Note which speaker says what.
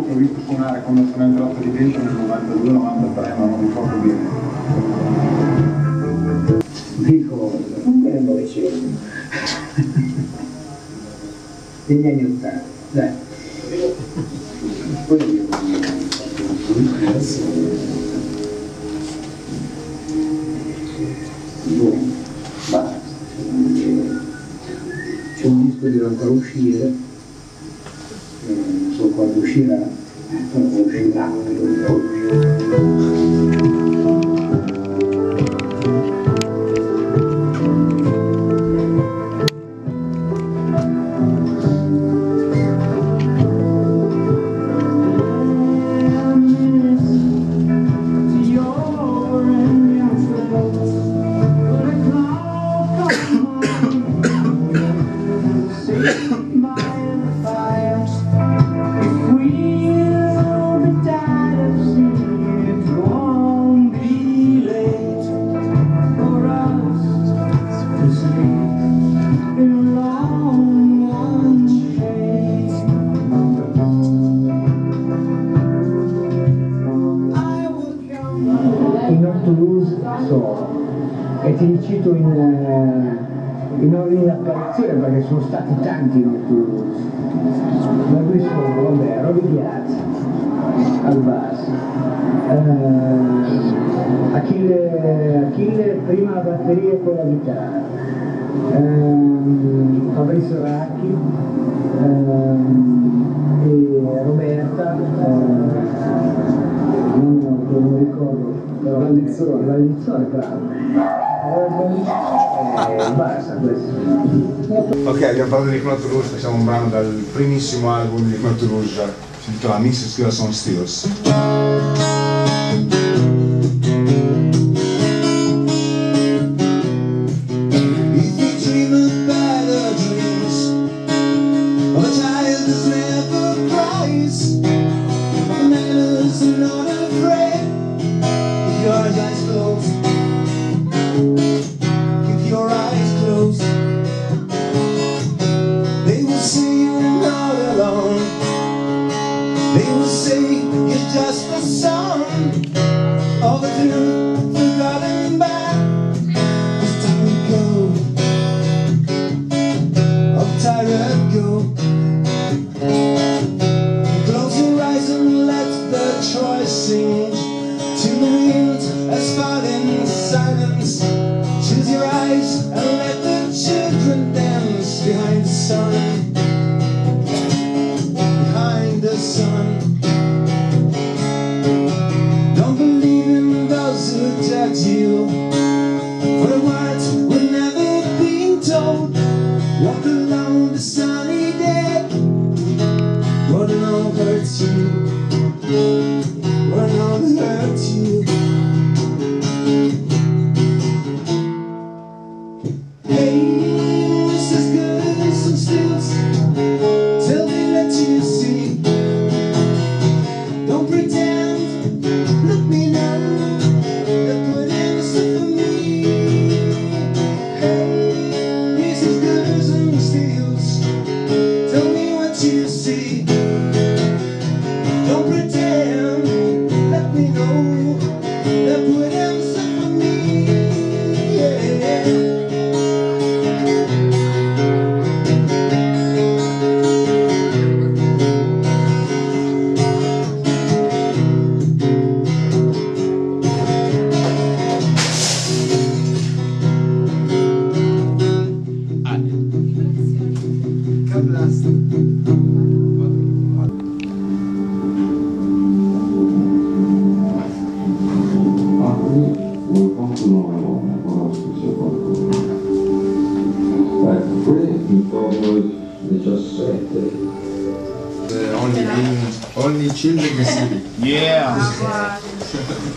Speaker 1: gruppo che ho visto suonare con la Sonentrotto di Pesce nel 92-93, ma non ricordo bene.
Speaker 2: Dico, non è il Novecento. Degli anni Ottanta, dai. Poi io. C'è un disco che deve ancora uscire, eh, non so quando uscirà, però uscirà, uscirà. E ti li cito in, eh, in ordine di apparizione perché sono stati tanti Toulouse ma qui sono vabbè Roby Ghiazzi al basso eh, Achille, Achille prima la batteria e poi la chitarra. Ehm, Fabrizio Racchi ehm, e Roberta eh, non, non ricordo però Valdizzone, Valdizzone bravo. eh,
Speaker 3: Ok, abbiamo parlato di Knot Rouge, facciamo un brano dal primissimo album di Knot Rouge, si intitola Mrs. Skills on Steels.
Speaker 4: Welcome to Nuevo, Like really, because they just said that.
Speaker 3: The only, only children in the city.
Speaker 5: Yeah!